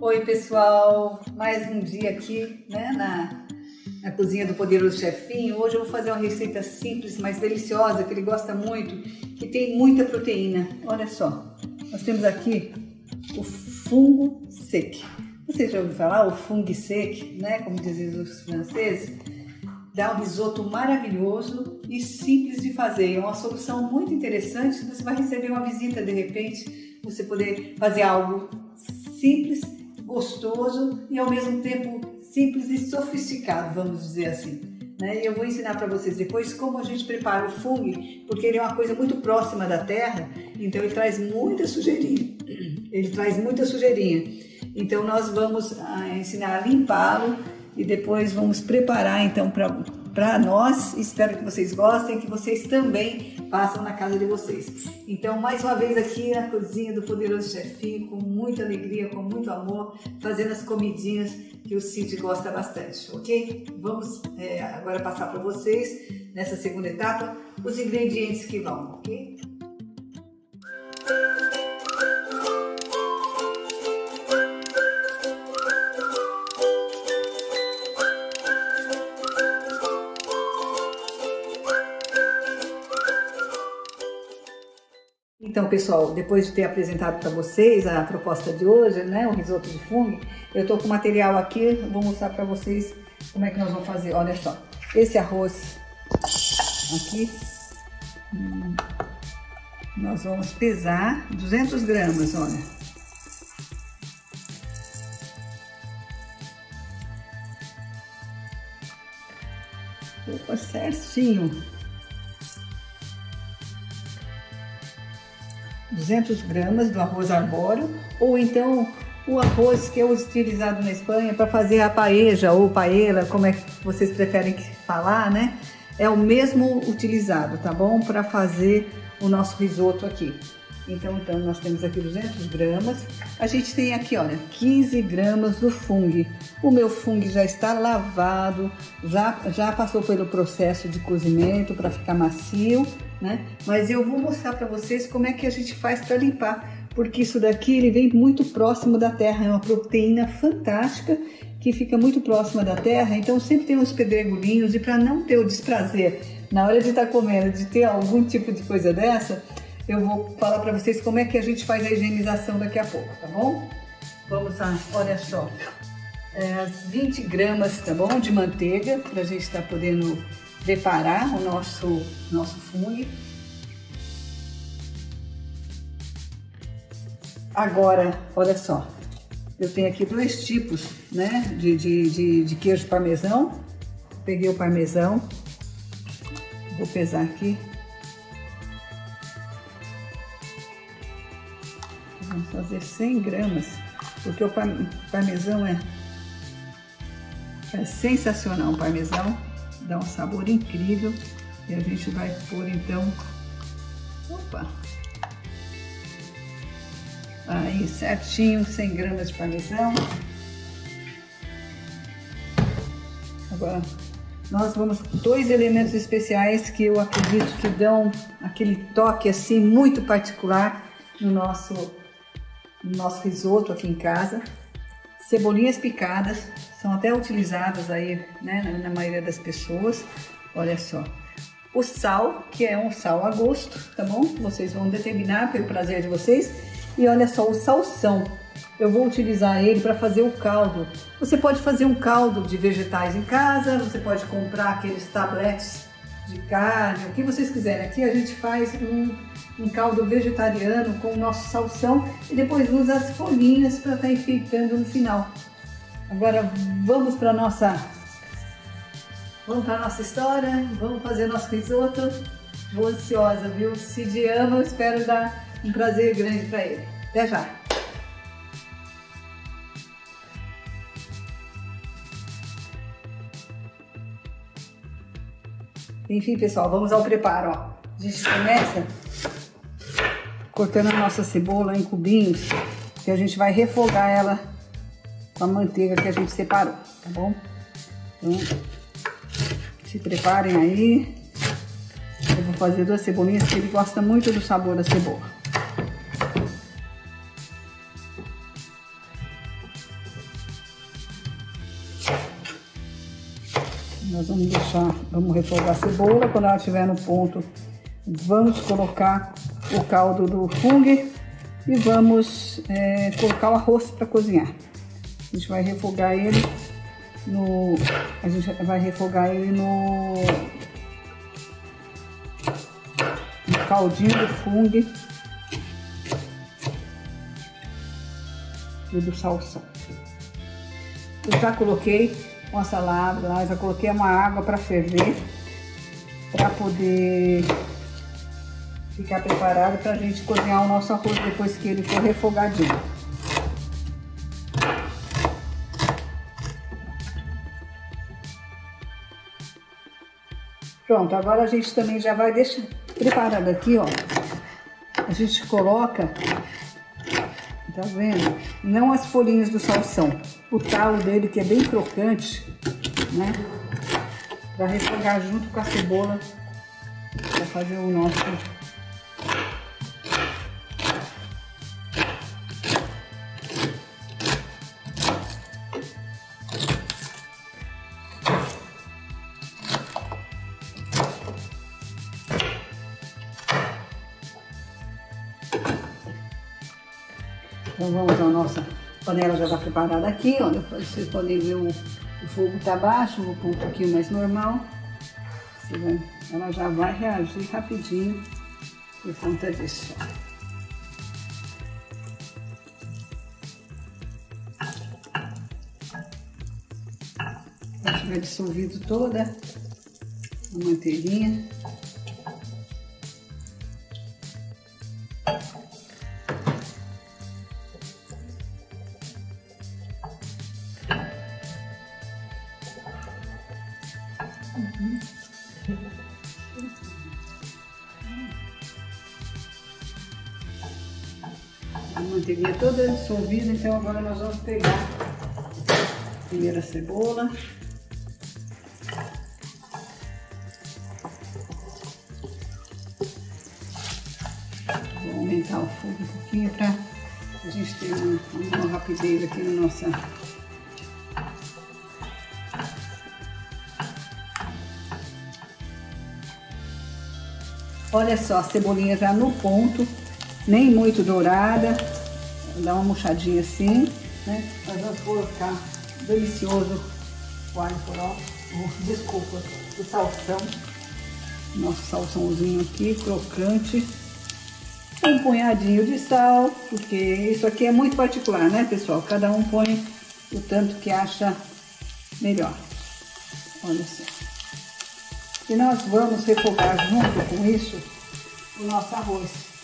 Oi pessoal, mais um dia aqui né, na, na cozinha do Poderoso Chefinho. Hoje eu vou fazer uma receita simples, mas deliciosa, que ele gosta muito, que tem muita proteína. Olha só, nós temos aqui o fungo sec. Você já ouviu falar o fungo sec, né, como dizem os franceses? Dá um risoto maravilhoso e simples de fazer. É uma solução muito interessante. Você vai receber uma visita de repente, você poder fazer algo simples gostoso e ao mesmo tempo simples e sofisticado, vamos dizer assim. Né? E eu vou ensinar para vocês depois como a gente prepara o fungo, porque ele é uma coisa muito próxima da terra, então ele traz muita sujeirinha. Ele traz muita sujeirinha. Então nós vamos ah, ensinar a limpá-lo e depois vamos preparar então para para nós. Espero que vocês gostem, que vocês também façam na casa de vocês. Então, mais uma vez aqui na cozinha do Poderoso Chefinho, com muita alegria, com muito amor, fazendo as comidinhas que o Cid gosta bastante, ok? Vamos é, agora passar para vocês, nessa segunda etapa, os ingredientes que vão, ok? Então, pessoal, depois de ter apresentado para vocês a proposta de hoje, né, o risoto de fungo, eu estou com material aqui, vou mostrar para vocês como é que nós vamos fazer. Olha só, esse arroz aqui, hum, nós vamos pesar 200 gramas, olha. Opa, certinho. 200 gramas do arroz arbóreo ou então o arroz que é utilizado na Espanha para fazer a paeja ou paella, como é que vocês preferem falar, né? É o mesmo utilizado, tá bom? Para fazer o nosso risoto aqui. Então, então, nós temos aqui 200 gramas. A gente tem aqui, olha, 15 gramas do fungo. O meu fungo já está lavado, já, já passou pelo processo de cozimento para ficar macio, né? Mas eu vou mostrar para vocês como é que a gente faz para limpar, porque isso daqui ele vem muito próximo da terra, é uma proteína fantástica que fica muito próxima da terra, então sempre tem uns pedregulhinhos e para não ter o desprazer na hora de estar tá comendo, de ter algum tipo de coisa dessa, eu vou falar para vocês como é que a gente faz a higienização daqui a pouco, tá bom? Vamos lá, olha só, é, as 20 gramas, tá bom, de manteiga, para a gente estar tá podendo preparar o nosso, nosso fungo. Agora, olha só, eu tenho aqui dois tipos, né, de, de, de, de queijo parmesão. Peguei o parmesão, vou pesar aqui fazer 100 gramas, porque o parmesão é, é sensacional. O parmesão dá um sabor incrível e a gente vai pôr então, opa, aí certinho, 100 gramas de parmesão. Agora nós vamos dois elementos especiais que eu acredito que dão aquele toque assim muito particular no nosso no nosso risoto aqui em casa. Cebolinhas picadas, são até utilizadas aí, né, na, maioria das pessoas. Olha só. O sal, que é um sal a gosto, tá bom? Vocês vão determinar pelo prazer de vocês. E olha só, o salsão. Eu vou utilizar ele para fazer o caldo. Você pode fazer um caldo de vegetais em casa, você pode comprar aqueles tabletes de carne, o que vocês quiserem. Aqui a gente faz um um caldo vegetariano com o nosso salsão e depois usa as folhinhas para estar tá enfeitando no final. Agora vamos para nossa vamos para nossa história, vamos fazer nosso risoto. Vou ansiosa, viu? Se de ama, espero dar um prazer grande para ele. Até já! Enfim, pessoal, vamos ao preparo. Ó. A gente começa cortando a nossa cebola em cubinhos, que a gente vai refogar ela com a manteiga que a gente separou, tá bom? Então, se preparem aí. Eu vou fazer duas cebolinhas, que ele gosta muito do sabor da cebola. Nós vamos deixar, vamos refogar a cebola. Quando ela estiver no ponto, vamos colocar o caldo do fungo e vamos é, colocar o arroz para cozinhar. A gente vai refogar ele no, a gente vai refogar ele no, no caldinho do fungo e do salsão. Eu já coloquei uma salada lá, já coloquei uma água para ferver, para poder ficar preparado para a gente cozinhar o nosso arroz depois que ele for refogadinho. Pronto, agora a gente também já vai deixar preparado aqui, ó. A gente coloca Tá vendo? Não as folhinhas do salsão. O talo dele que é bem crocante, né? Pra refogar junto com a cebola. Pra fazer o nosso Então vamos a nossa panela já está preparada aqui. Depois vocês podem ver o, o fogo está baixo, vou pôr um pouquinho mais normal. Ela já vai reagir rapidinho por conta disso. Já tiver dissolvido toda a manteiguinha. A manteiguinha toda dissolvida, então agora nós vamos pegar primeiro a cebola. Vou aumentar o fogo um pouquinho para a gente ter uma, uma rapidez aqui na nossa Olha só, a cebolinha já no ponto, nem muito dourada. Dá uma murchadinha assim, né? Nós vamos colocar delicioso o alho poró, desculpa, o salsão. Nosso salsãozinho aqui, crocante. Um punhadinho de sal, porque isso aqui é muito particular, né, pessoal? Cada um põe o tanto que acha melhor. Olha só. E nós vamos refogar junto com isso o nosso arroz.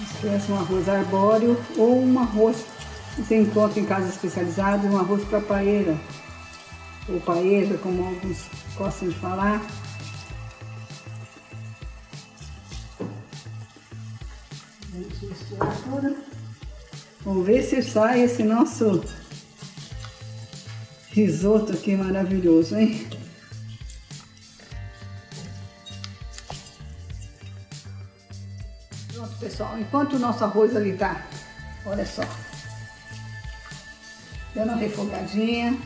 Esquece um arroz arbóreo ou um arroz que você encontra em casas especializadas, um arroz para paeira, ou paeira, como alguns gostam de falar. Tudo. Vamos ver se sai esse nosso risoto aqui maravilhoso, hein? Pronto, pessoal. Enquanto o nosso arroz ali tá, olha só, dando uma refogadinha,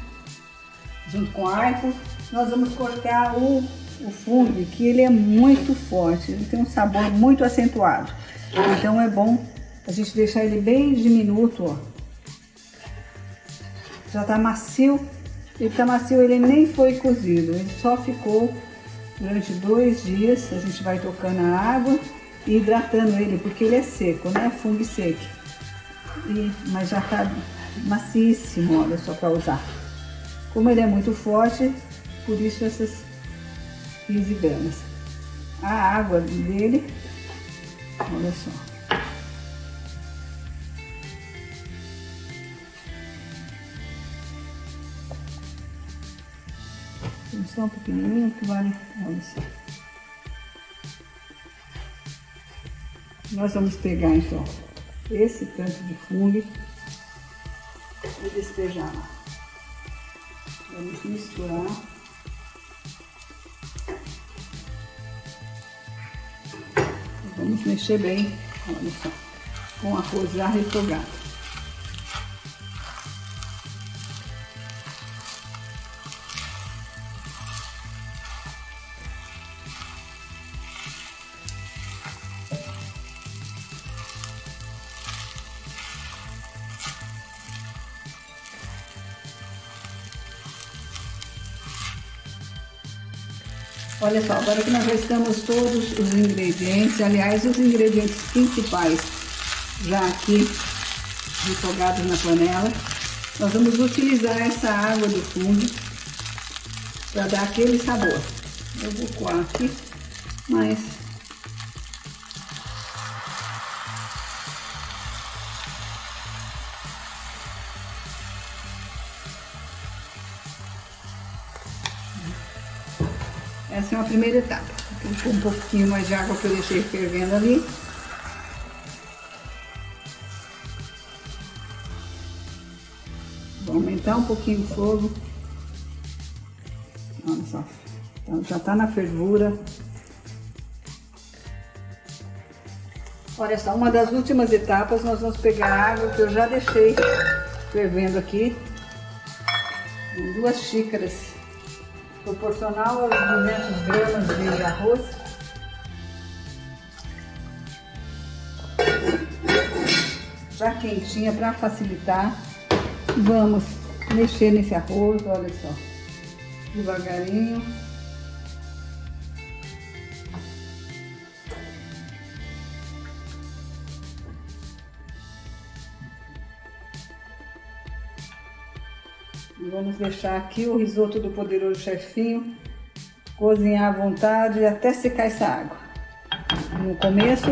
junto com arco, nós vamos cortar o, o fungo, que ele é muito forte, ele tem um sabor muito acentuado. Então é bom a gente deixar ele bem diminuto, ó. Já tá macio, ele tá macio, ele nem foi cozido, ele só ficou durante dois dias, a gente vai tocando a água e hidratando ele, porque ele é seco, né? Fungo seco. E, mas já tá macíssimo, olha só, para usar. Como ele é muito forte, por isso essas 15 gramas. A água dele, olha só. Só um pequenininho que vale, olha só. Nós vamos pegar então esse tanto de fungo e despejar lá. Vamos misturar. Vamos mexer bem, olha só, com arroz já refogado. Olha só, agora que nós já estamos todos os ingredientes, aliás, os ingredientes principais já aqui refogados na panela, nós vamos utilizar essa água do fundo para dar aquele sabor. Eu vou coar aqui, mas primeira etapa. Um pouquinho mais de água que eu deixei fervendo ali. Vou aumentar um pouquinho o fogo. Olha só. Então, já tá na fervura. Olha só, uma das últimas etapas, nós vamos pegar a água que eu já deixei fervendo aqui. Duas xícaras proporcional aos 200 gramas de arroz. Já quentinha para facilitar. Vamos mexer nesse arroz, olha só, devagarinho. Vamos deixar aqui o risoto do poderoso chefinho cozinhar à vontade até secar essa água. No começo,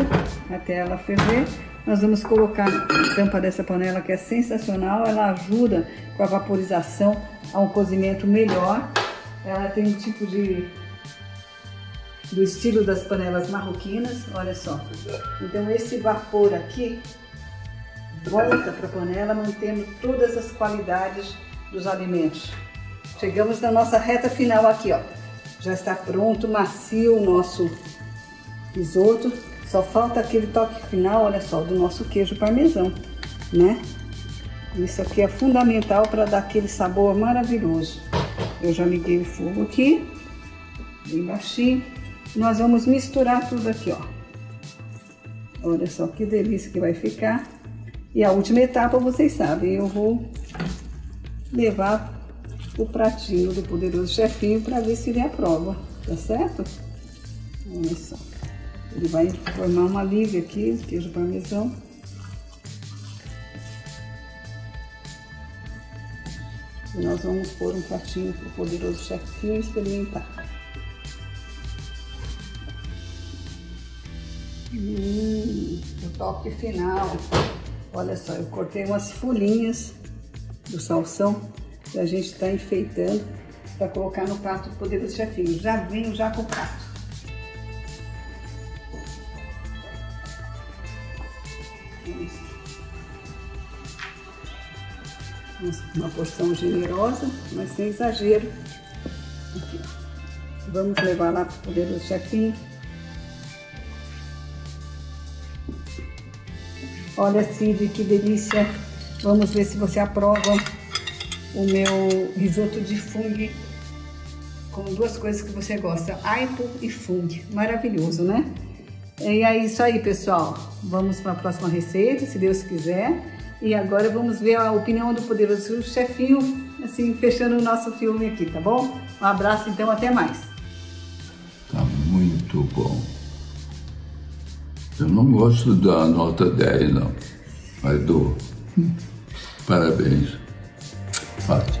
até ela ferver, nós vamos colocar a tampa dessa panela que é sensacional, ela ajuda com a vaporização a um cozimento melhor. Ela tem um tipo de do estilo das panelas marroquinas, olha só. Então esse vapor aqui volta para a panela mantendo todas as qualidades dos alimentos. Chegamos na nossa reta final aqui, ó. Já está pronto, macio o nosso risoto. Só falta aquele toque final, olha só, do nosso queijo parmesão, né? Isso aqui é fundamental para dar aquele sabor maravilhoso. Eu já liguei o fogo aqui, bem baixinho. Nós vamos misturar tudo aqui, ó. Olha só que delícia que vai ficar. E a última etapa, vocês sabem, eu vou levar o pratinho do poderoso chefinho para ver se ele aprova, tá certo? Olha só. Ele vai formar uma liga aqui, queijo parmesão. E nós vamos pôr um pratinho para o poderoso chefinho experimentar. Hum, o toque final. Olha só, eu cortei umas folhinhas do salsão a gente está enfeitando para colocar no prato do poderoso chefinho. Já venho já com o prato. Uma porção generosa, mas sem exagero. Aqui, Vamos levar lá para o poderoso chefinho. Olha, Cid, que delícia! Vamos ver se você aprova o meu risoto de fungo com duas coisas que você gosta, aipo e fungo. Maravilhoso, né? E é isso aí, pessoal. Vamos para a próxima receita, se Deus quiser. E agora vamos ver a opinião do poderoso chefinho, assim, fechando o nosso filme aqui, tá bom? Um abraço, então, até mais. Tá muito bom. Eu não gosto da nota 10, não, mas dou. Parabéns. Fátima.